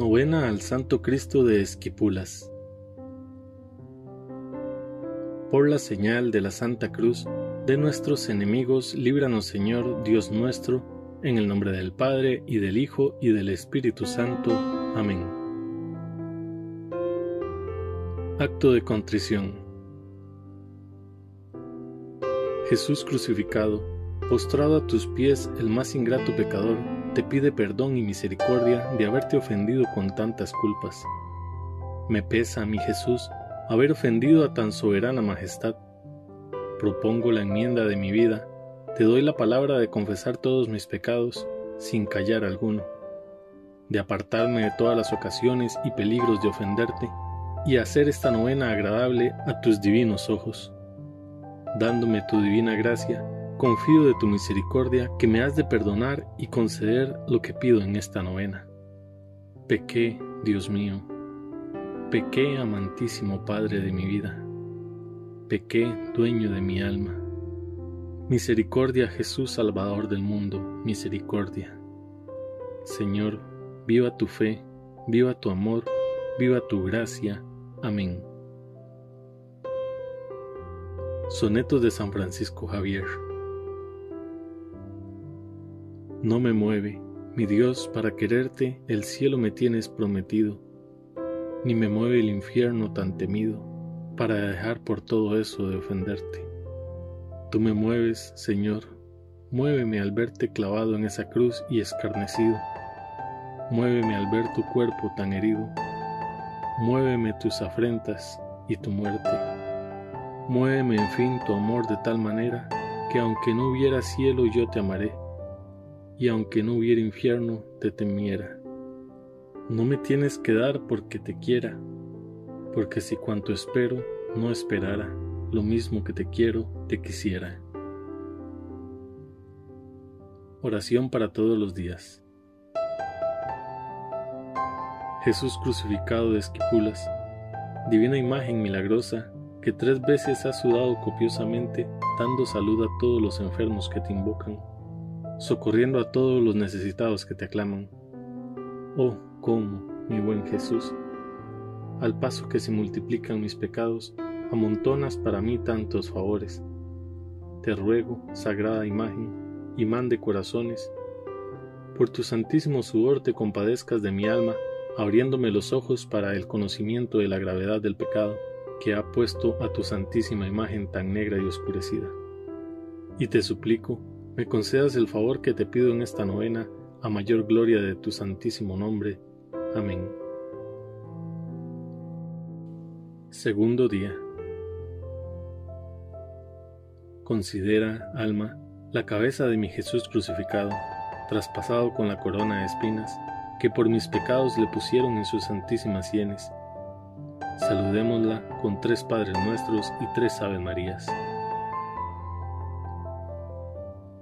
Novena al Santo Cristo de Esquipulas. Por la señal de la Santa Cruz de nuestros enemigos, líbranos Señor Dios nuestro, en el nombre del Padre y del Hijo y del Espíritu Santo. Amén. Acto de contrición. Jesús crucificado, postrado a tus pies el más ingrato pecador, te pide perdón y misericordia de haberte ofendido con tantas culpas. Me pesa, mi Jesús, haber ofendido a tan soberana majestad. Propongo la enmienda de mi vida, te doy la palabra de confesar todos mis pecados sin callar alguno, de apartarme de todas las ocasiones y peligros de ofenderte y hacer esta novena agradable a tus divinos ojos. Dándome tu divina gracia, confío de tu misericordia que me has de perdonar y conceder lo que pido en esta novena. Pequé, Dios mío, pequé, amantísimo Padre de mi vida, pequé, dueño de mi alma. Misericordia, Jesús, Salvador del mundo, misericordia. Señor, viva tu fe, viva tu amor, viva tu gracia. Amén. Soneto de San Francisco Javier. No me mueve, mi Dios, para quererte el cielo me tienes prometido, ni me mueve el infierno tan temido para dejar por todo eso de ofenderte. Tú me mueves, Señor, muéveme al verte clavado en esa cruz y escarnecido, muéveme al ver tu cuerpo tan herido, muéveme tus afrentas y tu muerte, muéveme en fin tu amor de tal manera que aunque no hubiera cielo yo te amaré y aunque no hubiera infierno, te temiera. No me tienes que dar porque te quiera, porque si cuanto espero no esperara, lo mismo que te quiero, te quisiera. Oración para todos los días. Jesús crucificado de Esquipulas, divina imagen milagrosa, que tres veces has sudado copiosamente, dando salud a todos los enfermos que te invocan socorriendo a todos los necesitados que te aclaman. Oh, cómo, mi buen Jesús, al paso que se multiplican mis pecados, amontonas para mí tantos favores. Te ruego, sagrada imagen, imán de corazones, por tu santísimo sudor te compadezcas de mi alma, abriéndome los ojos para el conocimiento de la gravedad del pecado que ha puesto a tu santísima imagen tan negra y oscurecida. Y te suplico, me concedas el favor que te pido en esta novena, a mayor gloria de tu santísimo nombre. Amén. Segundo día. Considera, alma, la cabeza de mi Jesús crucificado, traspasado con la corona de espinas, que por mis pecados le pusieron en sus santísimas sienes. Saludémosla con tres Padres nuestros y tres Ave Marías.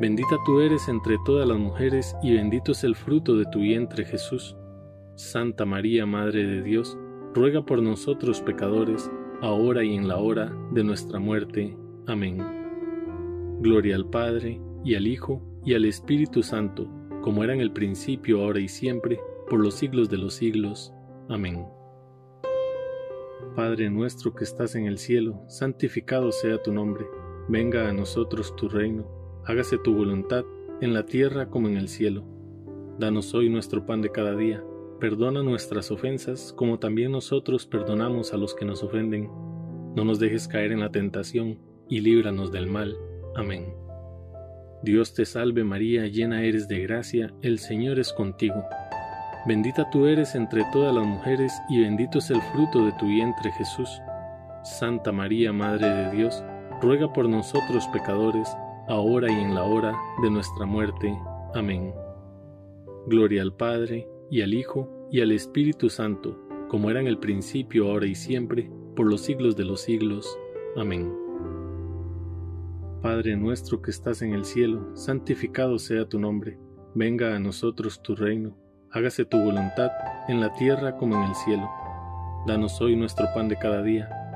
Bendita tú eres entre todas las mujeres y bendito es el fruto de tu vientre Jesús. Santa María, Madre de Dios, ruega por nosotros pecadores, ahora y en la hora de nuestra muerte. Amén. Gloria al Padre, y al Hijo, y al Espíritu Santo, como era en el principio, ahora y siempre, por los siglos de los siglos. Amén. Padre nuestro que estás en el cielo, santificado sea tu nombre, venga a nosotros tu reino hágase tu voluntad en la tierra como en el cielo. Danos hoy nuestro pan de cada día, perdona nuestras ofensas como también nosotros perdonamos a los que nos ofenden. No nos dejes caer en la tentación y líbranos del mal. Amén. Dios te salve María, llena eres de gracia, el Señor es contigo. Bendita tú eres entre todas las mujeres y bendito es el fruto de tu vientre Jesús. Santa María, Madre de Dios, ruega por nosotros pecadores, ahora y en la hora de nuestra muerte. Amén. Gloria al Padre, y al Hijo, y al Espíritu Santo, como era en el principio, ahora y siempre, por los siglos de los siglos. Amén. Padre nuestro que estás en el cielo, santificado sea tu nombre, venga a nosotros tu reino, hágase tu voluntad en la tierra como en el cielo. Danos hoy nuestro pan de cada día,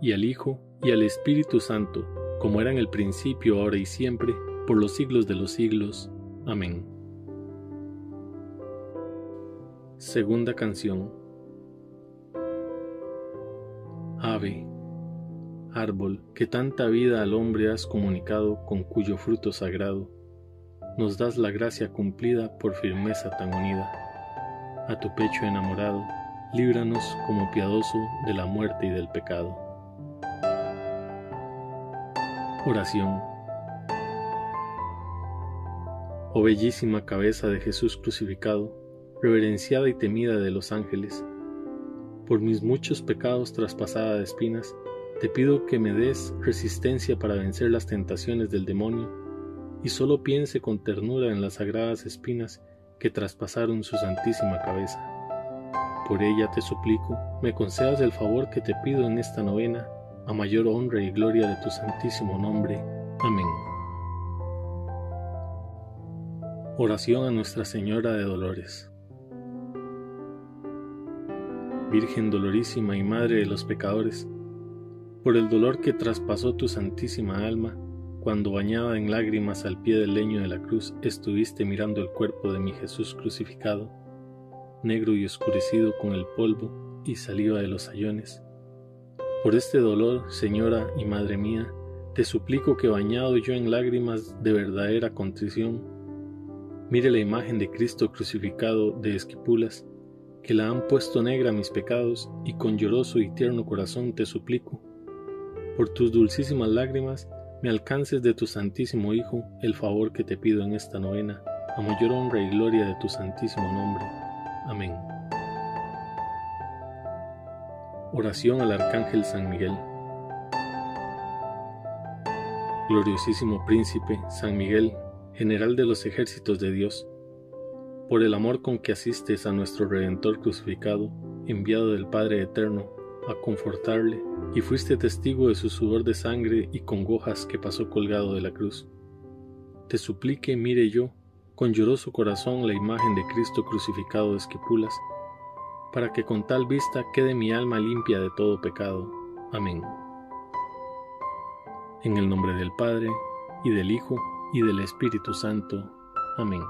y al Hijo, y al Espíritu Santo, como era en el principio, ahora y siempre, por los siglos de los siglos. Amén. Segunda canción. Ave árbol que tanta vida al hombre has comunicado con cuyo fruto sagrado, nos das la gracia cumplida por firmeza tan unida. A tu pecho enamorado, líbranos como piadoso de la muerte y del pecado. Oración. Oh bellísima cabeza de Jesús crucificado, reverenciada y temida de los ángeles, por mis muchos pecados traspasada de espinas, te pido que me des resistencia para vencer las tentaciones del demonio y solo piense con ternura en las sagradas espinas que traspasaron su santísima cabeza. Por ella te suplico, me concedas el favor que te pido en esta novena, a mayor honra y gloria de tu santísimo nombre. Amén. Oración a Nuestra Señora de Dolores. Virgen dolorísima y Madre de los pecadores, por el dolor que traspasó tu santísima alma, cuando bañada en lágrimas al pie del leño de la cruz estuviste mirando el cuerpo de mi Jesús crucificado, negro y oscurecido con el polvo y saliva de los sayones. Por este dolor, Señora y Madre mía, te suplico que bañado yo en lágrimas de verdadera contrición, mire la imagen de Cristo crucificado de Esquipulas, que la han puesto negra mis pecados, y con lloroso y tierno corazón te suplico, por tus dulcísimas lágrimas, me alcances de tu Santísimo Hijo el favor que te pido en esta novena, a mayor honra y gloria de tu Santísimo nombre. Amén. Oración al Arcángel San Miguel. Gloriosísimo Príncipe San Miguel, general de los ejércitos de Dios, por el amor con que asistes a nuestro Redentor crucificado, enviado del Padre Eterno, a confortarle, y fuiste testigo de su sudor de sangre y congojas que pasó colgado de la cruz. Te suplique mire yo, con lloroso corazón, la imagen de Cristo crucificado de Esquipulas, para que con tal vista quede mi alma limpia de todo pecado. Amén. En el nombre del Padre, y del Hijo, y del Espíritu Santo. Amén.